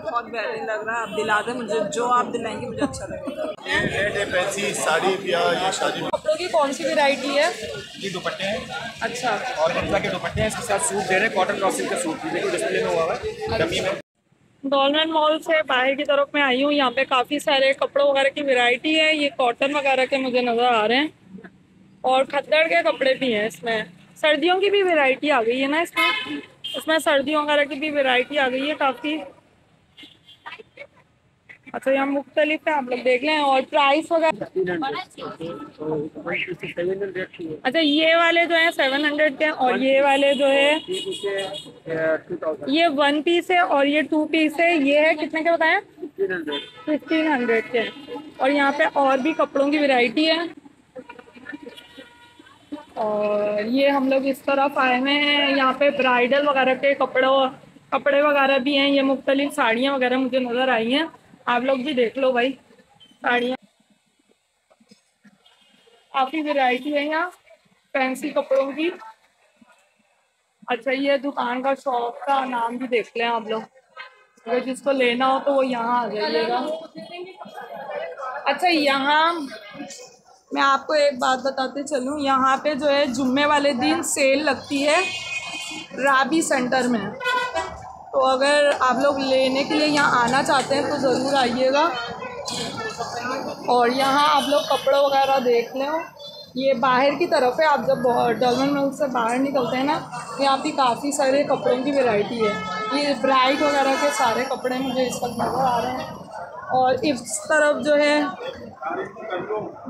बहुत बेहतरीन लग रहा है आप दिला दें मुझे जो आप दिलाएँगे मुझे अच्छा लगेगा। फैंसी साड़ी या ये शादी। कपड़ों की कौन सी वैरायटी है? ये दुपट्टे हैं। अच्छा। और मिर्ज़ा के दुपट्टे हैं इसके साथ सूट दे रहे हैं कॉटन क्रॉसिंग का सूट देखो डिस्प्ले में हुआ है डमी में। डॉलमेन मॉल से बाहर की तरफ़ मैं आई हूँ यहाँ पे काफ़ी सारे कपड़ों वगैरह की वैरायटी है ये कॉटन वगैरह के मुझे नज़र आ रहे हैं। और खद्दड़ के कपड़े भी हैं इसमें। सर्दियों की भी वैरायटी आ गई है ना इसमें? इसमें सर्दियों वगैरह की भी वैरायटी आ गई है काफ़ी अच्छा यहाँ मुख्तलिफ़ है आप लोग देख लें और प्राइस वगैरह अच्छा ये वाले जो है सेवन हंड्रेड के और ये वाले जो है ये वन पीस है और ये टू पीस है। ये है कितने के बताएँ? फिफ्टीन हंड्रेड के। और यहाँ पे और भी कपड़ों की वैरायटी है। और ये हम लोग इस तरफ़ आए हुए हैं। यहाँ पे ब्राइडल वगैरह के कपड़ों कपड़े वगैरह भी हैं। ये मुख्तलिफ़ साड़ियाँ वगैरह मुझे नज़र आई हैं। आप लोग भी देख लो भाई। साड़ियाँ। काफ़ी वैरायटी है यहाँ फैंसी कपड़ों की। अच्छा ये दुकान का शॉप का नाम भी देख लें आप लोग। अगर जिसको लेना हो तो वो यहाँ आ जाइएगा। अच्छा यहाँ मैं आपको एक बात बताते चलूँ। यहाँ पे जो है जुम्मे वाले दिन सेल लगती है। राबी सेंटर में। तो अगर आप लोग लेने के लिए यहाँ आना चाहते हैं तो ज़रूर आइएगा। और यहाँ आप लोग कपड़े वगैरह देख लें। ये बाहर की तरफ़ है, आप जब डॉलमन मिल्क से बाहर निकलते हैं ना तो यहाँ पे काफ़ी सारे कपड़ों की वैरायटी है। ये ब्राइट वगैरह के सारे कपड़े मुझे इस वक्त नज़र आ रहे हैं। और इस तरफ़ जो है,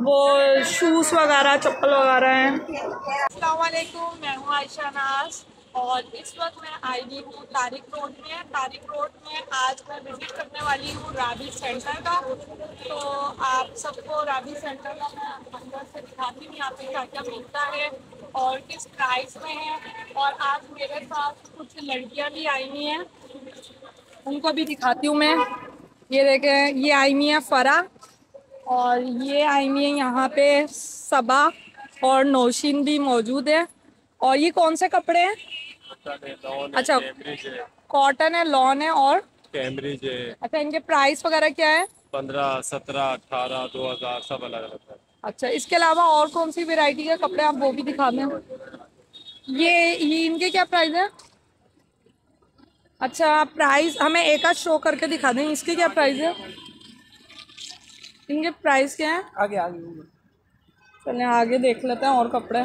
वो शूज़ वगैरह, चप्पल वगैरह हैं। अस्सलाम मैं हूँ आयशा नाज। और इस वक्त मैं आई हुई हूँ तारिक रोड में। तारिक रोड में आज मैं विज़िट करने वाली हूँ राबी सेंटर का। तो आप सबको राबी सेंटर का मैं अंदर से दिखाती हूँ, यहाँ पे क्या क्या मिलता है और किस प्राइस में है। और आज मेरे साथ कुछ लड़कियाँ भी आई हुई हैं। उनको भी दिखाती हूँ मैं। ये देखें, ये आई हुई है फ़रा और ये आई हुई है यहाँ पे सबा और नौशीन भी मौजूद है। और ये कौन से कपड़े हैं? अच्छा कॉटन है लॉन है और? कैम्ब्रिज है। अच्छा इनके प्राइस वगैरह क्या है? पंद्रह सत्रह अठारह दो हज़ार सब अलग अलग है। अच्छा इसके अलावा और कौन सी वेराइटी के कपड़े आप वो भी दिखा दें। ये ये इनके क्या प्राइस है? अच्छा प्राइस हमें एक आध शो करके दिखा दें। इसके क्या प्राइस है? इनके प्राइस क्या है? आगे आगे। चलें आगे देख लेते हैं और कपड़े।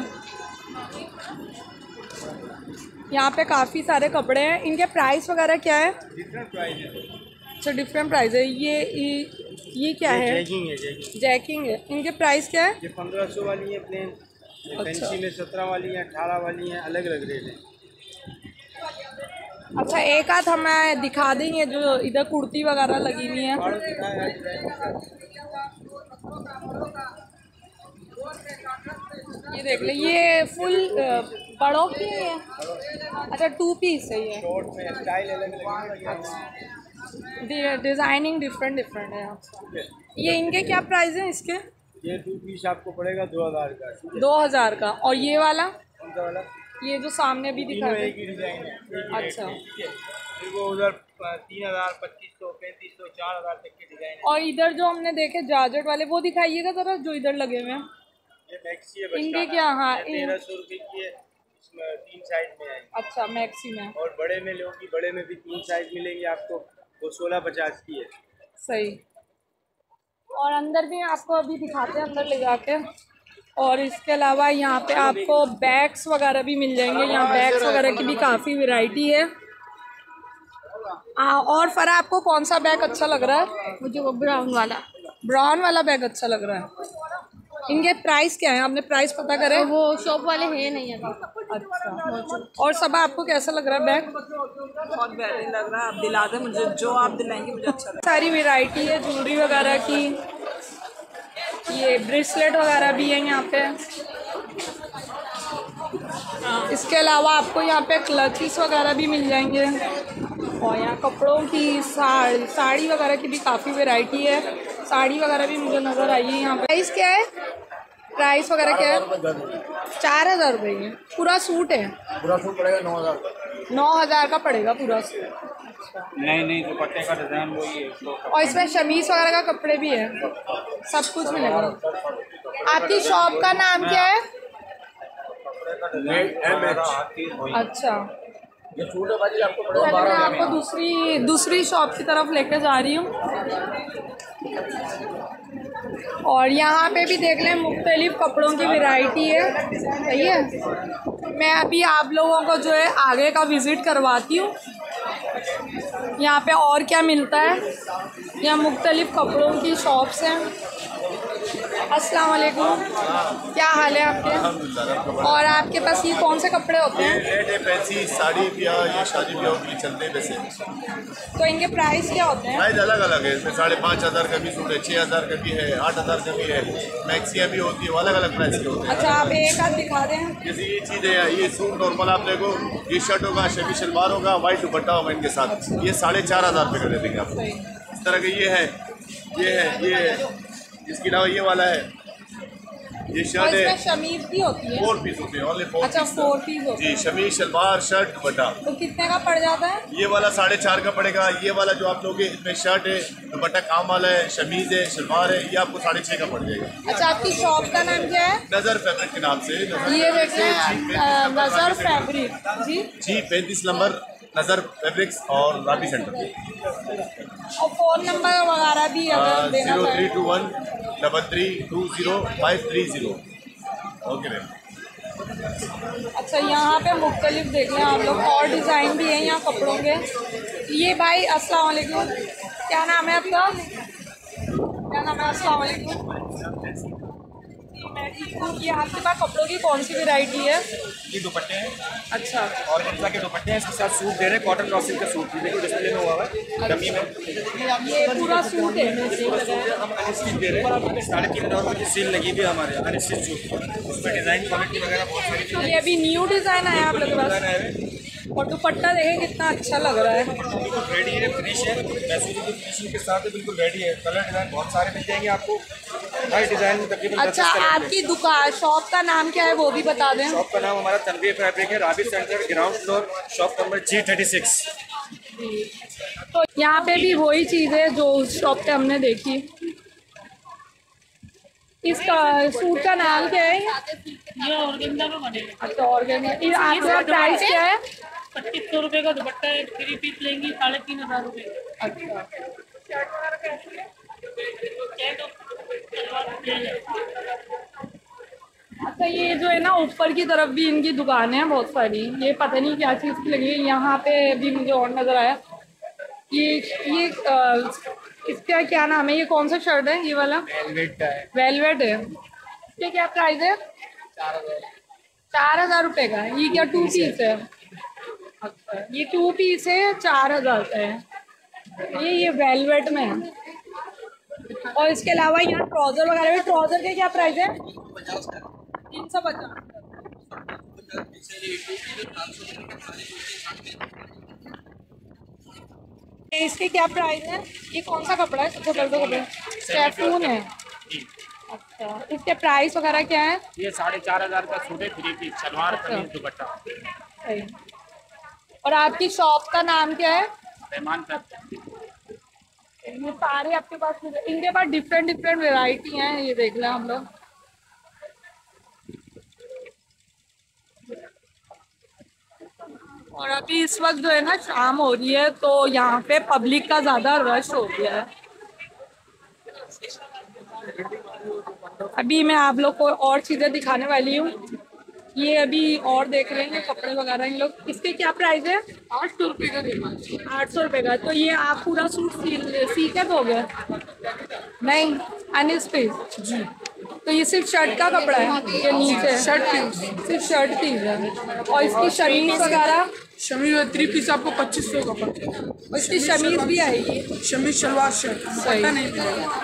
यहाँ पे काफ़ी सारे कपड़े हैं। इनके प्राइस वगैरह क्या है? डिफरेंट प्राइस है। अच्छा डिफरेंट प्राइस है। ये ये, ये क्या है? जैकिंग है जैकिंग जैकिंग है। इनके प्राइस क्या है? ये पंद्रह सौ वाली है प्लेन फैंसी में सत्रह वाली है अठारह वाली है अलग अलग रेट है। अच्छा एक आध हमें दिखा देंगे जो इधर कुर्ती वगैरह लगी हुई है। ये देख ले ये फुल बड़ों की है अच्छा टू पीस है ये। है डिज़ाइनिंग डिफरेंट डिफरेंट है ये इनके क्या प्राइस है इसके? ये टू पीस आपको पड़ेगा दो हज़ार का। दो हज़ार का। और ये वाला? ये जो सामने भी दिखा रहे ही अच्छा। वो उधर तीन हज़ार पच्चीस सौ पैंतीस सौ चार हज़ार तक के डिज़ाइन और इधर जो हमने देखे जाजट वाले वो दिखाइएगा जरा जो इधर लगे हुए है। इनके क्या? हाँ तेरह सौ रुपए की है तीन साइज़ में आएगी। अच्छा मैक्सी में। और बड़े में लोगी बड़े में भी तीन साइज़ मिलेंगे आपको वो सोलह पचास की है। सही। और अंदर भी आपको अभी दिखाते हैं अंदर ले जाके। और इसके अलावा यहाँ पे आपको बैग्स वगैरह भी मिल जाएँगे। यहाँ बैग्स वगैरह की भी काफ़ी वैरायटी है। आ, और फरा आपको कौन सा बैग अच्छा लग रहा है? मुझे वो ब्राउन वाला। ब्राउन वाला बैग अच्छा लग रहा है। इनके प्राइस क्या है? आपने प्राइस पता करे वो शॉप वाले हैं नहीं है। अच्छा। और सब आपको कैसा लग रहा है बैग? बहुत बेहतरीन लग रहा है। आप दिला दें मुझे जो आप दिलाएँगे मुझे अच्छा सारी वैरायटी है ज्वेलरी वगैरह की। ये ब्रेसलेट वगैरह भी है यहाँ पे। इसके अलावा आपको यहाँ पे क्लचेस वगैरह भी मिल जाएँगे। और यहाँ कपड़ों की साड़ी साड़ी वगैरह की भी काफ़ी वैरायटी है। साड़ी वगैरह भी मुझे नज़र आई है यहाँ पे। प्राइस क्या है? प्राइस वगैरह क्या है? चार हज़ार रुपये की पूरा सूट है? पूरा सूट पड़ेगा नौ हज़ार नौ हज़ार का पड़ेगा पूरा सूट। नहीं नहीं दुपट्टे का डिज़ाइन वही है तो और इसमें शमीज वगैरह का कपड़े भी है। सब कुछ मिलेगा। आपकी शॉप का नाम क्या है? अच्छा। चलिए मैं आपको दूसरी दूसरी शॉप की तरफ़ लेके जा रही हूँ। और यहाँ पे भी देख लें मुख्तलिफ़ कपड़ों की वैरायटी है। सही है? मैं अभी आप लोगों को जो है आगे का विज़िट करवाती हूँ। यहाँ पे और क्या मिलता है? यहाँ मुख्तलिफ़ कपड़ों की शॉप्स हैं। अस्सलाम वालेकुम क्या हाल है आपके? और आपके पास ये कौन से कपड़े होते हैं? फैंसी साड़ी ब्याह ये शादी ब्याह के लिए चलते हैं वैसे। तो इनके प्राइस क्या होते हैं? प्राइस अलग अलग है इसमें साढ़े पाँच हज़ार का भी सूट है छः हज़ार का भी है आठ हज़ार का भी है मैक्सिया भी होती है अलग अलग प्राइस के होते हैं। अच्छा आप एक आध दिखा दें। जैसे ये चीज़ है ये सूट नॉर्मल आप देखो ये शर्ट होगा शबी शलवार होगा वाइट दुपट्टा होगा इनके साथ। ये साढ़े चार हज़ार रुपये का दे देंगे आपको इस तरह के ये है ये है ये है। इसके अलावा ये वाला है। ये शर्ट है। शमीज भी होती है। फोर पीस होते हैं ओनली फोर अच्छा फोर पीस होती जी शमीज शलवार शर्ट दुपट्टा। तो कितने का पड़ जाता है? ये वाला साढ़े चार का पड़ेगा। ये वाला जो आप लोगे इसमें शर्ट है दुपट्टा काम वाला है शमीज है शलवार है ये आपको साढ़े छः का पड़ जाएगा। अच्छा आपकी शॉप का नाम क्या है? नज़र फैब्रिक के नाम से ये फैब्रिक देखते जी 35 नंबर नज़र फैब्रिक। जी। जी पैंतीस नंबर। नज़र फैब्रिक्स और राबी सेंटर। और फ़ोन नंबर वगैरह भी अगर देना zero three two one double three two zero five three zero. Okay ma'am. अच्छा यहाँ पे मुख्तलिफ़ देख लें आप लोग। और डिज़ाइन भी हैं यहाँ कपड़ों के। ये भाई अस्सलाम वालेकुम। क्या नाम है आपका? क्या नाम है? अस्सलाम वालेकुम। ये आपके पास कपड़ों की कौन सी वैरायटी है? ये दुपट्टे हैं। अच्छा। और इंसा के दुपट्टे हैं इसके साथ सूट दे रहे हैं कॉटन क्रॉसिंग का सूट। भी देखिए डिस्प्ले में हुआ है डमी में। ये पूरा सूट है। हम अनस्टिच दे रहे हैं। साढ़े तीन हज़ार रुपये की सेल लगी हुई है हमारे यहाँ अनस्टिच सूट। उसमें डिज़ाइन क्वालिटी वगैरह बहुत सारी चीज़ें ये अभी न्यू डिज़ाइन आया आप लोग पास। और दुपट्टा देखें कितना अच्छा लग रहा है। बिल्कुल रेडी है फिनिश है। की फिनिशिंग के साथ बिल्कुल रेडी है। कलर डिज़ाइन बहुत सारे मिल जाएँगे आपको। हर डिज़ाइन में तकरीबन अच्छा आपकी दुकान शॉप का नाम क्या है वो भी बता दें। शॉप का नाम हमारा तनवीर फैब्रिक है Rabi centre ground floor shop number G thirty six. तो यहाँ पे भी वही चीज़ है जो उस शॉप पे हमने देखी। इसका सूट का नाम क्या है? ये ऑर्गेन्जा में बनेगा अच्छा ऑर्गेनिक ये आपका प्राइस क्या है? पच्चीस सौ रुपये का दुपट्टा है थ्री पीस लेंगी साढ़े तीन हज़ार रुपये अच्छा। है अच्छा ये जो है ना ऊपर की तरफ़ भी इनकी दुकान है बहुत सारी। ये पता नहीं क्या चीज़ की लगी है। यहाँ पे भी मुझे और नज़र आया। ये ये इसका क्या नाम है? ये कौन सा शर्ट है? ये वाला? वेलवेट है। ये क्या प्राइस है? चार हज़ार। रुपये का ये क्या टू पीस है? अच्छा ये टू पीस है चार हज़ार का है। ये ये वेलवेट में है। और इसके अलावा यहाँ ट्राउज़र वगैरह भी ट्राउज़र के क्या प्राइस है? तीन सौ पचास। इसके क्या प्राइस है? ये कौन सा कपड़ा है? सबसे पहले तो कपड़ा सैफून है। अच्छा इसके प्राइस वगैरह क्या है? ये साढ़े चार हज़ार का सूट है थ्री पीस सलवार कमीज दुपट्टा। और आपकी शॉप का नाम क्या है? रहमान ये सारे आपके पास इनके पास डिफरेंट डिफरेंट वेराइटी हैं, ये देख लें हम लोग। और अभी इस वक्त जो है ना, शाम हो रही है तो यहाँ पे पब्लिक का ज़्यादा रश हो गया है। अभी मैं आप लोग को और चीज़ें दिखाने वाली हूँ। ये अभी और देख रहे हैं, कपड़े वगैरह इन लोग। इसके क्या प्राइस है? आठ सौ रुपये का आठ सौ रुपये का। तो ये आप पूरा सूट सी सी के दोगे नहीं अनस्पेस जी। तो ये सिर्फ़ शर्ट का कपड़ा है? ये नीचे शर्ट पीस। सिर्फ़ शर्ट पीस है। और इसकी शमीज वगैरह? शमीज और थ्री पीस आपको पच्चीस सौ का पड़ता है और इसकी शमीज भी आएगी। शमीज शलवार शर्ट सही। नहीं मिलेगा।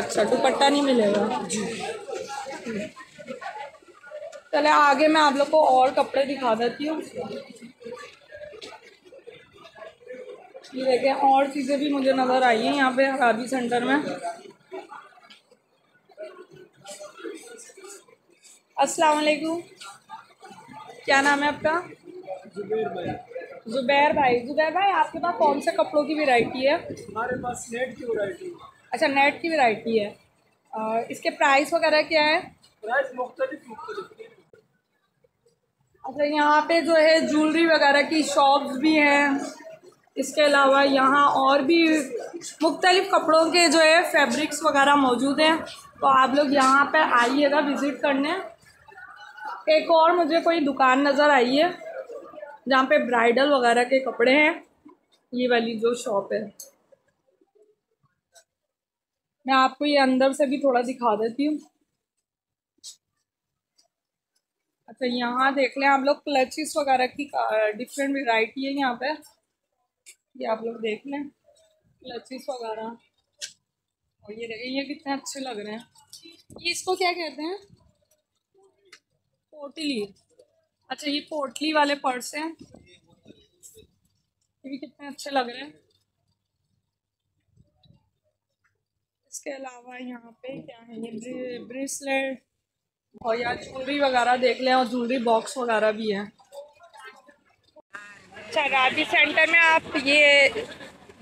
अच्छा दुपट्टा नहीं मिलेगा। जी। चले आगे मैं आप लोग को और कपड़े दिखा देती हूँ। ये देखें और चीज़ें भी मुझे नज़र आई हैं यहाँ पे हराबी सेंटर में। अस्सलाम वालेकुम। क्या नाम है आपका? जुबैर भाई। जुबैर भाई। जुबैर भाई आपके पास कौन से कपड़ों की वैरायटी है? हमारे पास नेट की वैरायटी अच्छा नेट की वैरायटी है। अ, इसके प्राइस वगैरह क्या है? प्राइस मुख्तलिफ़ मुख्तलिफ़। अच्छा यहाँ पे जो है ज्वेलरी वगैरह की शॉप्स भी हैं। इसके अलावा यहाँ और भी मुख्तलिफ़ कपड़ों के जो है फैब्रिक्स वगैरह मौजूद हैं। तो आप लोग यहाँ पर आइएगा विज़िट करने। एक और मुझे कोई दुकान नज़र आई है, जहाँ पे ब्राइडल वगैरह के कपड़े हैं। ये वाली जो शॉप है। मैं आपको ये अंदर से भी थोड़ा दिखा देती हूँ। अच्छा यहाँ देख लें आप लोग क्लचिस वगैरह की डिफरेंट वेराइटी है यहाँ पे। ये आप लोग देख लें। क्लचिस वगैरह। और ये ये कितने अच्छे लग रहे हैं। ये इसको क्या कहते हैं? पोटली। अच्छा ये पोटली वाले पर्स हैं। ये भी कितने अच्छे लग रहे हैं। इसके अलावा यहाँ पे क्या है? ये ब्रेसलेट। और यहाँ ज्वेलरी वगैरह देख लें, और ज्वेलरी बॉक्स वगैरह भी है। अच्छा राज़ी सेंटर में आप ये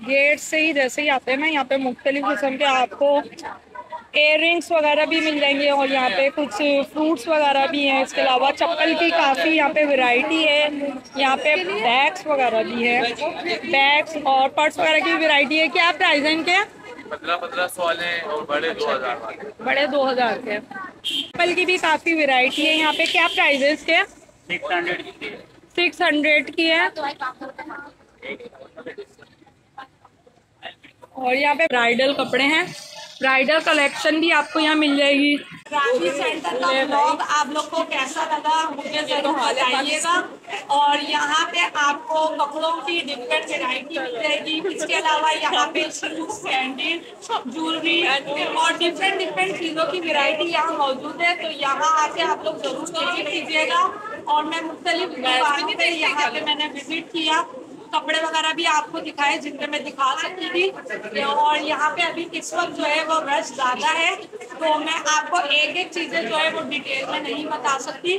गेट से ही जैसे ही आते हैं ना यहाँ पे मुख्तलिफ़ किस्म के आपको एयर रिंग्स वगैरह भी मिल जाएँगे और यहाँ पे कुछ फ्रूट्स वगैरह भी हैं। इसके अलावा चप्पल की काफ़ी यहाँ पे वैरायटी है। यहाँ पे बैग्स वगैरह भी है। बैग्स और पर्स वगैरह की वैरायटी है। क्या प्राइस है इनके? पंद्रह पंद्रह सौ वाले और बड़े दो हज़ार बड़े दो हज़ार के। चप्पल की भी काफ़ी वैरायटी है। यहाँ पे क्या प्राइस है इसके? सिक्स हंड्रेड की सिक्स हंड्रेड की है। और यहाँ पे ब्राइडल कपड़े हैं। ब्राइडल कलेक्शन भी आपको यहाँ मिल जाएगी। सेंटर का ब्लॉग आप लोग को कैसा लगा मुझे ज़रूर बताइएगा। और यहाँ पे आपको कपड़ों की डिफरेंट वेराइटी मिल जाएगी। इसके अलावा यहाँ पे शूज़ सैंडल ज्वेलरी और डिफरेंट डिफरेंट चीज़ों की वेराइटी यहाँ मौजूद है। तो यहाँ आके आप लोग ज़रूर विज़िट कीजिएगा। और मैं मुख्तलिफ़ यहाँ पे मैंने विज़िट किया। कपड़े वगैरह भी आपको दिखाए जिनमें मैं दिखा सकती थी। और यहाँ पे अभी इस वक्त जो है वो रश ज़्यादा है तो मैं आपको एक एक चीज़ें जो है वो डिटेल में नहीं बता सकती।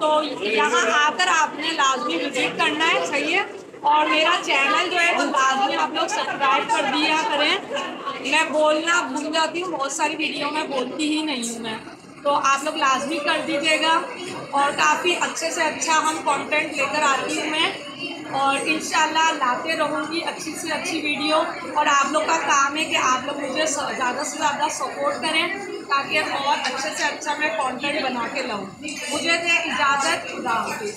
तो यहाँ आकर आपने लाजमी विज़िट करना है सही है? और मेरा चैनल जो है वो लाजमी आप लोग सब्सक्राइब कर दिया करें। मैं बोलना भूल जाती हूँ बहुत सारी वीडियो में बोलती ही नहीं हूँ मैं। तो आप लोग लाजमी कर दीजिएगा। और काफ़ी अच्छे से अच्छा हम कंटेंट लेकर आती हूँ मैं। और इन लाते रहूँगी अच्छी से अच्छी वीडियो और आप लोग का काम है कि आप लोग मुझे ज़्यादा से ज़्यादा सपोर्ट करें, ताकि और अच्छे से अच्छा मैं कंटेंट बना के लाऊँ। मुझे इजाज़त, खुदा हाफिज़।